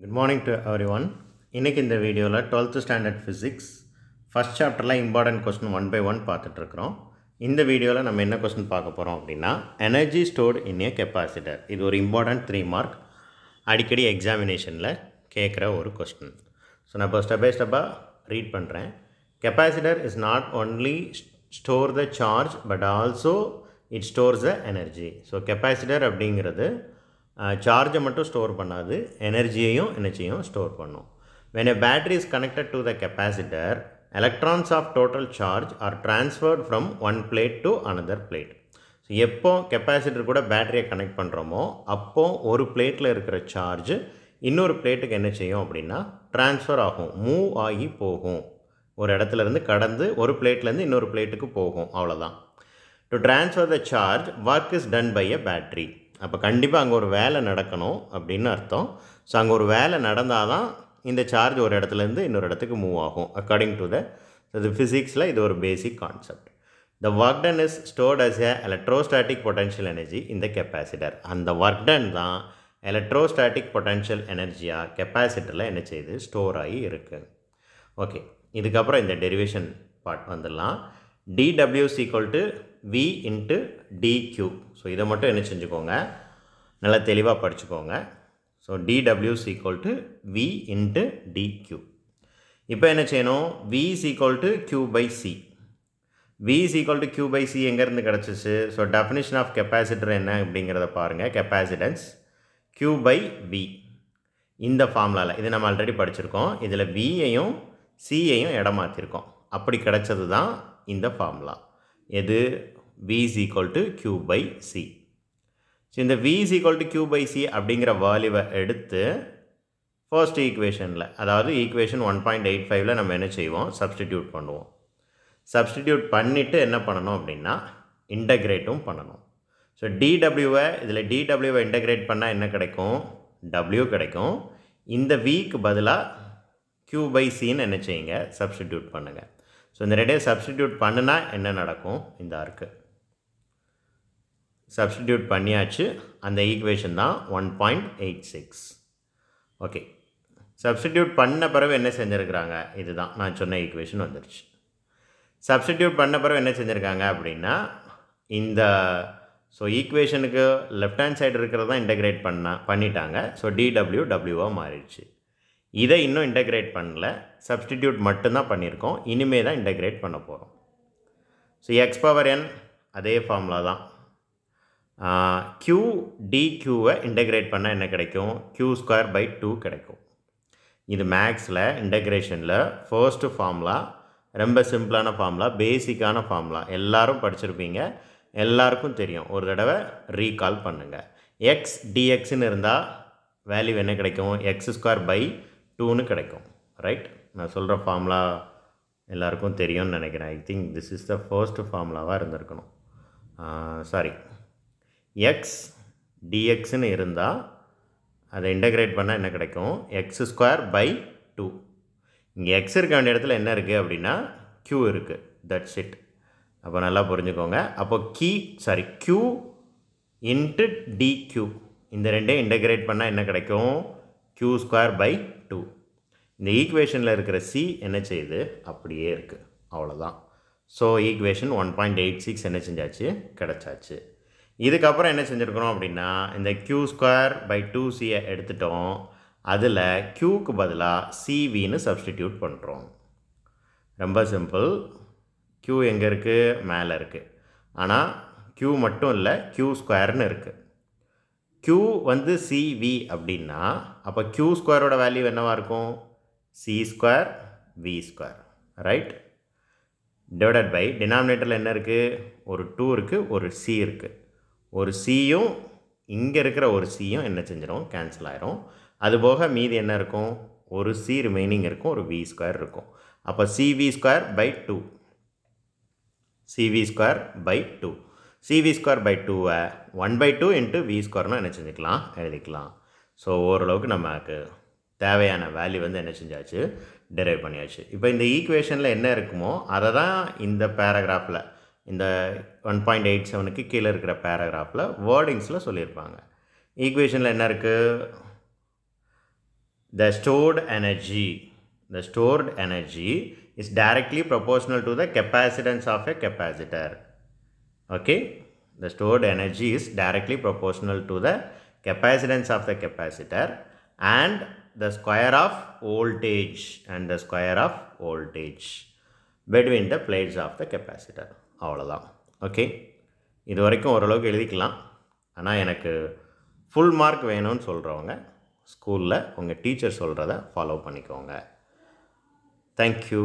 Good morning to everyone இன்றைக்கி இந்த வீடியோவில் டுவெல்த்து ஸ்டாண்டர்ட் ஃபிசிக்ஸ் ஃபஸ்ட் சாப்டரில் important question one by one பார்த்துட்ருக்குறோம். இந்த வீடியோவில் நம்ம என்ன கொஸ்டின் பார்க்க போகிறோம் அப்படின்னா energy stored in a capacitor இது ஒரு இம்பார்ட்டன்ட் த்ரீ மார்க் அடிக்கடி எக்ஸாமினேஷனில் கேட்குற ஒரு கொஸ்டின் ஸோ நான் இப்போ ஸ்டெப் பை ஸ்டெப்பாக ரீட் பண்ணுறேன் capacitor is not only store the charge but also it stores the energy so capacitor அப்படிங்கிறது சார்ஜை மட்டும் ஸ்டோர் பண்ணாது. எனர்ஜியையும் எனர்ஜியும் ஸ்டோர் பண்ணும். When a battery is connected to the capacitor electrons of total charge are transferred from one plate to another plate so எப்போ capacitor கூட பேட்டரியை கனெக்ட் பண்ணுறோமோ அப்போது ஒரு பிளேட்டில் இருக்கிற சார்ஜ் இன்னொரு பிளேட்டுக்கு என்ன செய்யும் அப்படின்னா ட்ரான்ஸ்ஃபர் ஆகும். மூவ் ஆகி போகும். ஒரு இடத்துலேருந்து கடந்து ஒரு பிளேட்லேருந்து இன்னொரு பிளேட்டுக்கு போகும். அவ்வளோதான் to transfer the charge work is done by a battery அப்போ கண்டிப்பாக அங்கே ஒரு வேலை நடக்கணும் அப்படின்னு அர்த்தம். ஸோ அங்கே ஒரு வேலை நடந்தால் தான் இந்த சார்ஜ் ஒரு இடத்துலேருந்து இன்னொரு இடத்துக்கு மூவ் ஆகும் அக்கார்டிங் டு த இது ஃபிசிக்ஸில் இது ஒரு basic concept the work done is stored as a electrostatic potential energy இந்த கெப்பாசிட்டர் அந்த ஒர்க் டன் தான் எலக்ட்ரோஸ்டாட்டிக் பொட்டன்ஷியல் எனர்ஜியாக கெப்பாசிட்டரில் என்ன செய்யுது ஸ்டோர் ஆகி இருக்குது ஓகே இதுக்கப்புறம் இந்த டெரிவேஷன் பார்ட் வந்துடலாம். D w is equal to V v into dq so இதை மட்டும் என்ன செஞ்சுக்கோங்க? நல்லா தெளிவாக படிச்சுக்கோங்க. So dw is equal V into d q இப்போ என்ன செய்யணும்? V is equal to q by c. V is equal to q by c எங்கேருந்து கிடச்சிச்சு? ஸோ டெஃபினிஷன் ஆஃப் கெப்பாசிட்டர் என்ன அப்படிங்கிறத பாருங்கள் கெப்பாசிட்டன்ஸ் q பை வி இந்த ஃபார்முலாவில் இது நம்ம ஆல்ரெடி படிச்சிருக்கோம். இதில் வியையும் சியையும் இடம் மாற்றிருக்கோம் அப்படி கிடைச்சது தான் இந்த ஃபார்முலா எது? V is equal to q by c. So இந்த v is equal to q by c அப்படிங்கிற வேல்யூவை எடுத்து ஃபர்ஸ்ட் ஈக்குவேஷனில் அதாவது ஈக்குவேஷன் ஒன் பாயிண்ட் எயிட் ஃபைவ்ல நம்ம என்ன செய்வோம்? சப்ஸ்டிடியூட் பண்ணுவோம். சப்ஸ்டிடியூட் பண்ணிவிட்டு என்ன பண்ணணும் அப்படின்னா இன்டகிரேட்டும் பண்ணணும். ஸோ டிடபிள்யூவை இதில் டிடபிள்யூவை இன்டகிரேட் பண்ணால் என்ன கிடைக்கும்? டபிள்யூ கிடைக்கும். இந்த வீக்கு பதிலாக க்யூ பை சின்னு என்ன செய்யுங்க? சப்ஸ்டிடியூட் பண்ணுங்கள் ஸோ இந்த ரெண்டையும் சப்ஸ்டிடியூட் பண்ணுனா என்ன நடக்கும்? இந்த ஆர்க்கு சப்ஸ்டிடியூட் பண்ணியாச்சு. அந்த ஈக்குவேஷன் தான் one point eight six okay substitute பண்ண பிறகு என்ன செஞ்சுருக்கிறாங்க? இதுதான். நான் சொன்ன ஈக்குவேஷன் வந்துருச்சு. சப்ஸ்டிடியூட் பண்ண பிறகு என்ன செஞ்சுருக்காங்க அப்படின்னா இந்த ஸோ ஈக்குவேஷனுக்கு லெஃப்ட் ஹேண்ட் சைடு இருக்கிறது தான் இன்டகிரேட் பண்ண பண்ணிட்டாங்க. ஸோ டிடபிள்யூ டபிள்யூவாக மாறிடுச்சு. இதை இன்னும் இன்டகிரேட் பண்ணல. சப்ஸ்டிடியூட் மட்டும்தான் பண்ணியிருக்கோம். இனிமே தான் இன்டகிரேட் பண்ண போகிறோம் ஸோ எக்ஸ் பவர் என் அதே ஃபார்முலா தான். க்யூ டிக்யூவை இன்டகிரேட் பண்ணால் என்ன கிடைக்கும்? க்யூ ஸ்கொயர் பை டூ கிடைக்கும். இது மேக்ஸில் இன்டகிரேஷனில் ஃபர்ஸ்ட்டு ஃபார்முலா ரொம்ப சிம்பிளான ஃபார்முலா பேசிக்கான ஃபார்முலா எல்லோரும் படிச்சிருப்பீங்க. எல்லாருக்கும் தெரியும். ஒரு தடவை ரீகால் பண்ணுங்கள் எக்ஸ் டிஎக்ஸ்னு இருந்தால் வேல்யூ என்ன கிடைக்கும்? எக்ஸ் ஸ்கொயர் பை டூன்னு கிடைக்கும் ரைட் நான் சொல்கிற ஃபார்முலா எல்லாருக்கும் தெரியும்னு நினைக்கிறேன். I think this is the first ஃபார்முலாவாக இருந்திருக்கணும். சாரி எக்ஸ் டிஎக்ஸ்னு இருந்தால் அதை இன்டகிரேட் பண்ணால் என்ன கிடைக்கும்? எக்ஸ் ஸ்கொயர் பை டூ இங்கே எக்ஸ் இருக்க வேண்டிய இடத்துல என்ன இருக்குது அப்படின்னா க்யூ இருக்குது தட்ஸ் இட் அப்போ நல்லா புரிஞ்சுக்கோங்க. அப்போ key sorry Q into d Q இந்த ரெண்டையும் இன்டகிரேட் பண்ணால் என்ன கிடைக்கும்? க்யூ ஸ்கொயர் பை டூ இந்த ஈக்குவேஷனில் இருக்கிற சி என்ன செய்யுது? அப்படியே இருக்குது அவ்வளோதான் so equation one point eight six என்ன செஞ்சாச்சு? கிடச்சாச்சு. இதுக்கப்புறம் என்ன செஞ்சுருக்கிறோம் அப்படின்னா இந்த க்யூ ஸ்கொயர் பை டூ சியை எடுத்துட்டோம். அதில் க்யூக்கு பதிலாக சிவின்னு சப்ஸ்டிடியூட் பண்ணுறோம் ரொம்ப சிம்பிள் க்யூ எங்கே இருக்குது மேலே இருக்குது ஆனால் க்யூ மட்டும் இல்லை க்யூ ஸ்கொயர்னு இருக்குது க்யூ வந்து சிவி அப்படின்னா அப்போ க்யூ ஸ்கொயரோட வேல்யூ என்னவாக இருக்கும்? C square V square right divided by டினாமினேட்டரில் என்ன இருக்குது ஒரு டூ இருக்குது ஒரு சி இருக்குது ஒரு சியும் இங்கே இருக்கிற ஒரு சியும் என்ன செஞ்சிடும் கேன்சல் ஆயிரும். அதுபோக மீதி என்ன இருக்கும்? ஒரு சி ரிமைனிங் இருக்கும் ஒரு வி ஸ்கொயர் இருக்கும். அப்போ c v square by two c v square by two c v square by டூவை one by two into V ஸ்கொயர்னு என்ன செஞ்சுக்கலாம்? எழுதிக்கலாம். ஸோ ஓரளவுக்கு நமக்கு தேவையான வேல்யூ வந்து என்ன செஞ்சாச்சு? டெரைவ் பண்ணியாச்சு. இப்போ இந்த ஈக்குவேஷனில் என்ன இருக்குமோ அதை தான் இந்த பேராகிராஃபில் இந்த ஒன் பாயிண்ட் எயிட் செவனுக்கு கீழே இருக்கிற பேராகிராஃபில் வேர்டிங்ஸில் சொல்லியிருப்பாங்க. ஈக்குவேஷனில் என்ன இருக்குது the stored energy the stored energy is directly proportional to the capacitance of a capacitor okay the stored energy is directly proportional to the capacitance of the capacitor and the square of voltage and the square of voltage between the plates of the capacitor அவ்வளோதான் okay இது வரைக்கும் ஓரளவுக்கு எழுதிக்கலாம் ஆனால் எனக்கு full mark வேணும்னு சொல்கிறவங்க ஸ்கூலில் உங்கள் டீச்சர் சொல்கிறத ஃபாலோ பண்ணிக்கோங்க தேங்க்யூ